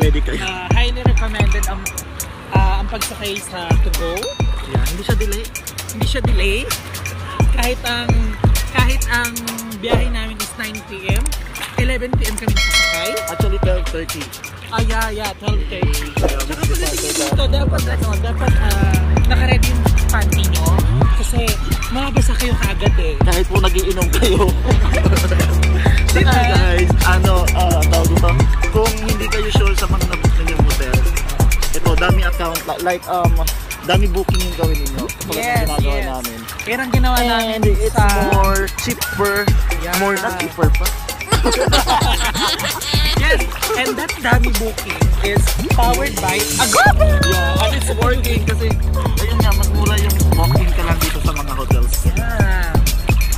Ready kayo? uh, highly recommended ang ah, ang pagsakay sa to go. Yeah, hindi siya delay. Hindi siya delay. Kahit ang kahit ang biyahe namin is 9 p.m. 11 p.m. kami nakasakay. Actually, 12.30. Ah, yeah, yeah, 12.30. Tsaka pagdating dito, dapat, ano, dapat uh, nakaready yung panty nyo. Kasi mababasa kayo kagad eh. Kahit po nagiinom kayo. Dami account, li- like, um, dami booking yung gawin ninyo. Ng Yes, ginagawa yes. namin. Pero ang ginawa namin And it's sa... more cheaper, Yeah. more not cheaper pa. Yes, and that dummy booking is powered by Agoda! Yeah, and it's working kasi, ayun nga, mas mura yung walk-in ka lang dito sa mga hotels. Yeah.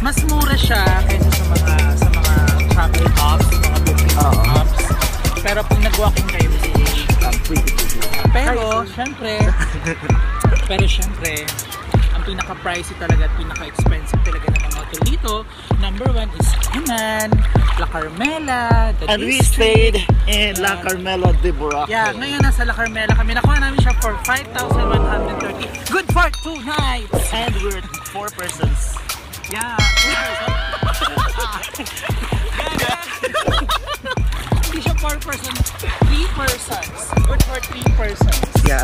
Mas mura siya kaysa sa mga sa mga travel apps, mga booking Oo. apps. Pero pag nag-walking kayo, mas. Pero, syempre, pero syempre, ang pinaka-pricey talaga at pinaka-expensive talaga ng mga hotel dito, number one is Hunan, La Carmela, The And we District. stayed in La Carmela de Boracay. Yeah, ngayon nasa La Carmela kami. Nakuha namin siya for 5,130. Good for two nights! And we're four persons. Yeah. Hindi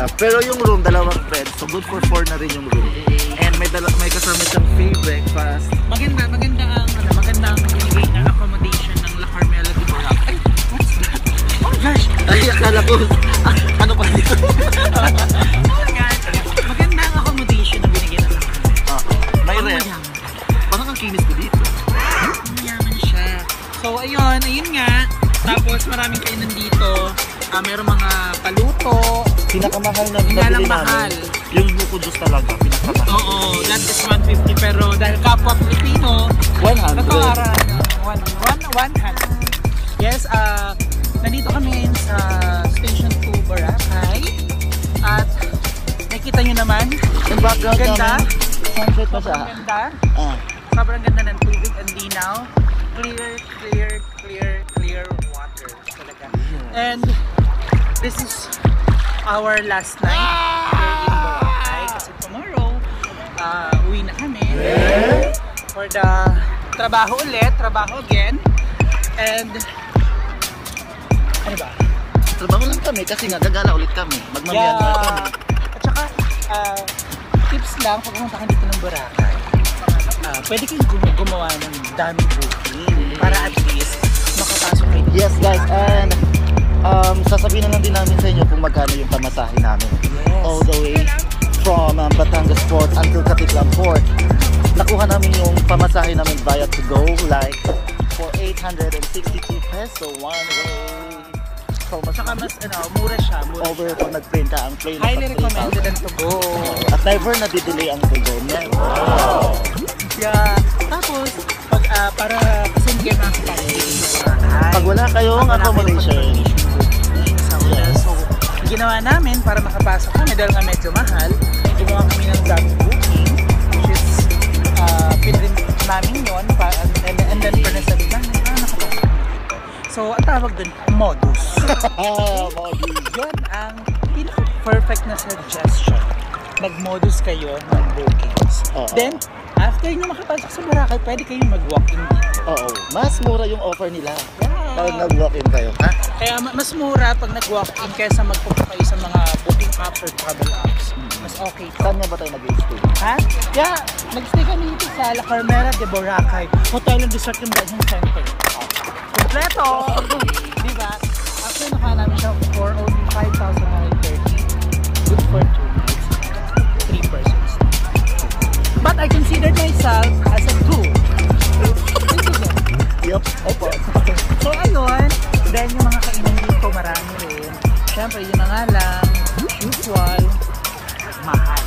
Yeah, pero yung room, dalawang bed. So good for four na rin yung room. And may, dala, may kasama siyang free breakfast. Maganda, maganda ang ano, maganda ang binigay na accommodation ng La Carmela de Boracay. Ay, what's that? Oh gosh! Ay, akala ko, ah, ano pa dito? Pinakamahal na nabili namin, mahal. Yung buko juice talaga, pinakamahal. Oo, that is 150 pero dahil kapwa Pilipino, 100. Natawaran. One, one, one hand. Yes, ah, nandito kami sa Station 2 Boracay. At nakita nyo naman, Yung background Ganda. sunset pa siya. ganda. Ah, Sobrang ganda ng tubig, ang linaw. Clear, clear, clear, clear water. Talaga. And this is our last night here in Boracay. Kasi tomorrow, ah, uwi na kami. For the trabaho ulit, trabaho again. And, ano ba? trabaho lang kami kasi nga gagala ulit kami. Magmamihan na kami. Yeah. At saka, ah, tips lang pag pumunta ka dito ng Boracay. Ah, pwede kayong gum- gumawa ng daming booking para at least makapasok kayo. Yes guys, and kung magkano yung pamasahe namin. Yes. All the way from um, Batangas Port until Katitlan Port. Nakuha namin yung pamasahe namin via to go like for 862 peso one way. So mas Saka mas, ano, mura siya. Mura over siya. nag-print ang plane. Highly recommended and to go. At never na delay ang to go. Never. Yeah. Tapos, pag, ah, para, sa Boracay. Pag wala kayong accommodation, sa. Yes. Ginawa namin para makapasok kami dahil nga medyo mahal, gumawa kami ng daming booking, which is, uh, pinrint namin yun, pa, and, and, and then for nasabi namin, ah, nakapasok. So, ang tawag dun, modus. ah, Bobby. Yun ang pinaka-perfect na suggestion. Mag-modus kayo ng bookings. Oo. Then, after nyo makapasok sa Boracay, pwede kayong mag-walk-in dito. Oo, mas mura yung offer nila. Yeah. Pag nag-walk-in kayo, ha? Kaya ma- mas mura pag nag-walk-in kaysa magpunta kayo sa mga booking apps or travel apps. Mas okay to. Saan nga ba tayo nag-stay? Ha? Yeah, nag-stay kami dito sa La Carmera de Boracay. Hotel and Resort yung Dajan Center. Kompleto! Di ba? After nakaha namin siya I considered myself as a two. yep, opo. so ayun, then yung mga kainan dito marami rin. Siyempre, yun na nga lang, usual, mahal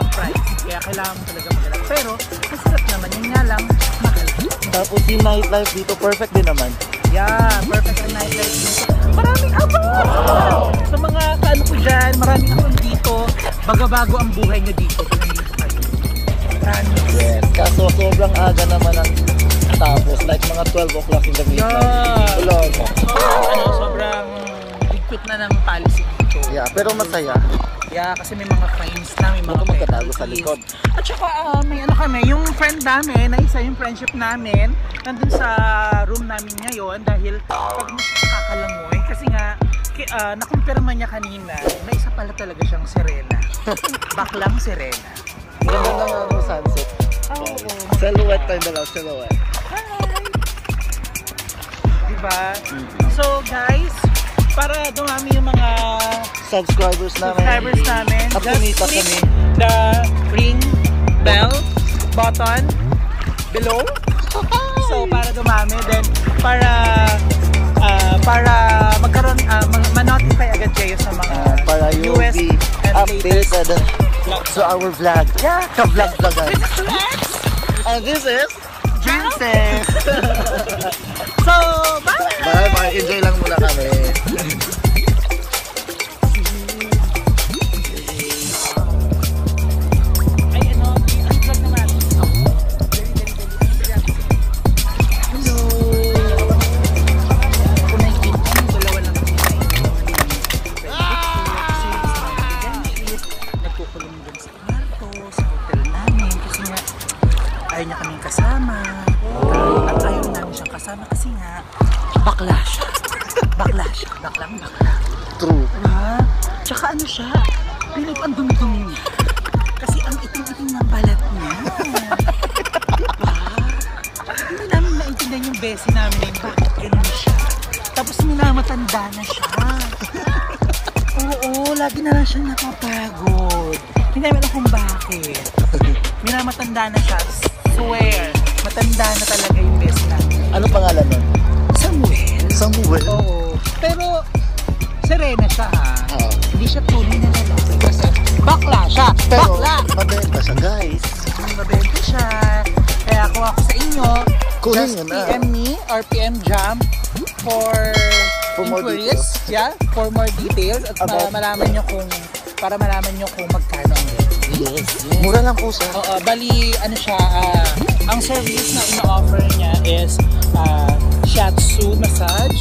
ang price. Kaya kailangan mo talaga magalap. Pero, masarap naman. Yun nga lang, mahal. Tapos yung nightlife dito, perfect din naman. Yeah, perfect ang nightlife dito. Maraming abang! Wow! Sa mga kaano ko dyan, maraming abang dito. Bagabago ang buhay nyo dito. Kaso sobrang aga naman ang tapos. Like mga 12 o'clock in the midnight. Wala mo. Ano, sobrang higpit na ng policy dito. Yeah, pero masaya. Yeah, kasi may mga fines na, may mga magkatago sa likod. At saka ah, may ano kami, yung friend namin, na isa yung friendship namin, nandun sa room namin ngayon dahil pag mo siya kakalangoy, kasi nga, ah, nakumpirma niya kanina, na isa pala talaga siyang Serena. Baklang Serena. Ganda ng ano, sunset. Oo. Silhouette tayo dalaw, silhouette. Diba? So guys, para dumami yung mga Subscribers namin. subscribers namin, At kumita kami. the ring bell button below. So para dumami then para ah, para magkaroon ma- ma-notify agad kayo sa mga Ah, para be and latest updated to our vlog. Yeah. Ka-vlog vlogan. This is Lex. And this is Princess. So, bye! Bye bye. Enjoy lang muna kami. Ayaw niya kaming kasama. At ayaw namin siyang kasama kasi nga, bakla siya. Bakla siya. Baklang bakla. True. Ha? Tsaka ano siya, Philip, ang dumi-dumi niya. Kasi ang itim-itim ng balat niya. Ah, Hindi namin naintindihan yung besi namin na yung bakit ganun siya. Tapos minamatanda na siya. Oo, lagi na lang siyang napapagod. Hindi namin alam kung bakit. Minamatanda na siya. Swear, matanda na talaga yung besi namin. Ano pangalan nun? Samuel? Samuel. Oo. Pero, serena siya ha. Oo. Hindi siya tunay na lalaki kasi bakla siya. Pero, bakla! mabenta siya guys. Mabenta siya. Kaya ako ako sa inyo, Kunin just. PM me or PM Jam for, For inquiries. Yeah, for more details at para About- malaman nyo kung para malaman nyo kung magkano ang rate. Yes, yes. Mura lang po siya. Oo, bali ano siya, ah, ang service na ino-offer niya is ah, shiatsu massage.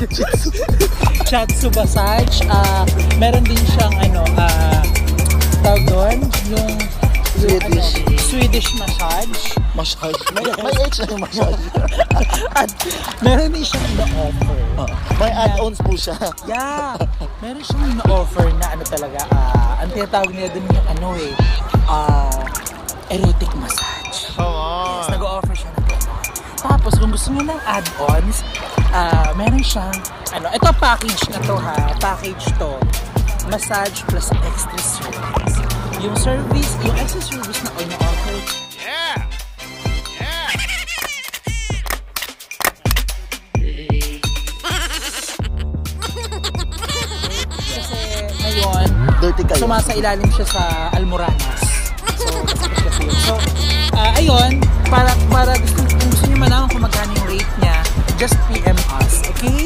shiatsu massage. Ah, meron din siyang ano, ah, tawag doon, yung yung ano, Swedish. Swedish massage. Massage. May, may H na yung massage. At meron din siyang ino-offer. Oh, may add-ons po siya. Yeah, meron siyang na-offer na ano talaga, uh, ang tinatawag nila dun yung ano eh, uh, erotic massage. Come on! Yes, nag-offer siya na Tapos, kung gusto mo ng add-ons, uh, meron siyang, ano, ito package na to ha, package to, massage plus extra service. Yung service, yung extra service na on-offer. Yeah! 8.30 kayo. Sumasa ilalim siya sa Almoranas. So, so uh, ayun, para, para gusto, kung gusto niyo malaman kung magkano yung rate niya, just PM us, okay?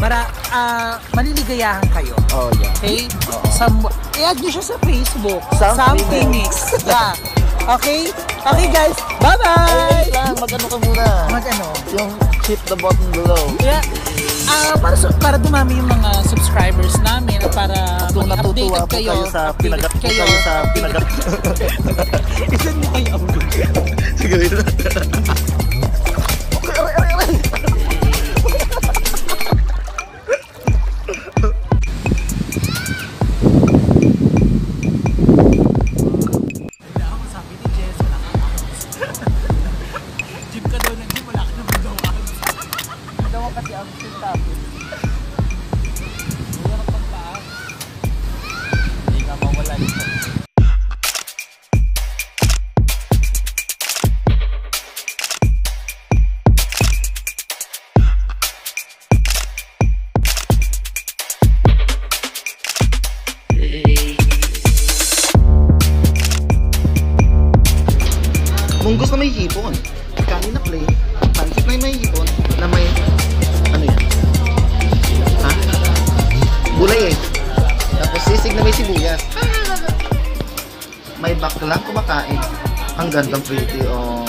Para uh, maliligayahan kayo. Oh, yeah. Okay? Oh. Some, i-add niyo siya sa Facebook. Something, Something mix. yeah. Okay? Okay guys, bye-bye! Ay, lang, mag-ano ka muna. Mag-ano? Yung hit the button below. Yeah. Ah, para para dumami yung mga subscribers namin at para Kung natutuwa po kayo. sa updated pinagat po kayo. sa pinagat. Isan mo kayo ang Sige, Gulay eh. Tapos sisig na may sibuyas. May baklang kumakain. Ang gandang pretty, oh.